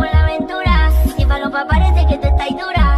con la aventura. Si para los parece que te estáis dura.